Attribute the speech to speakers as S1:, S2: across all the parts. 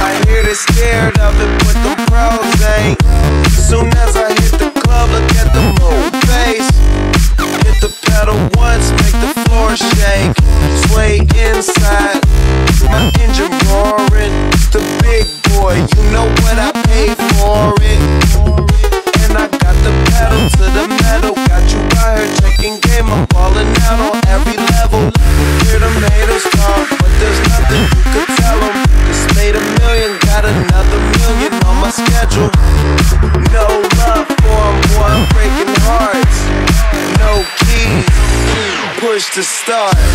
S1: I hear they scared of it, but the pros ain't. Soon as I hit the club, the. Hit the pedal once, make the floor shake. Sway inside, my engine roaring. The big boy, you know what I paid for it. to start.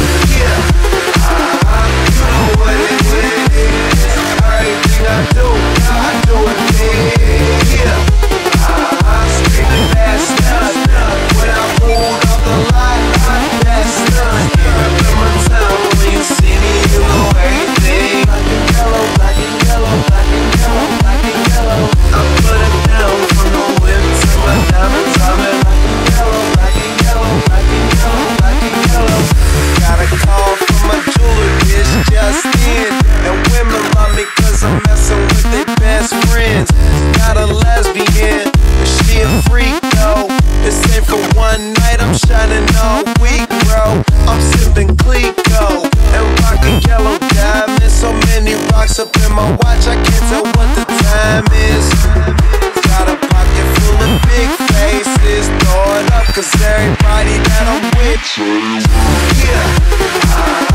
S1: friends. I'm messing with their best friends. Got a lesbian, but she a freak though. This ain't for one night. I'm shining all week, bro. I'm sipping Cleco and rocking yellow diamonds. So many rocks up in my watch, I can't tell what the time is. Got a pocket full of big faces. Throw it up, cause everybody that I'm with. Yeah.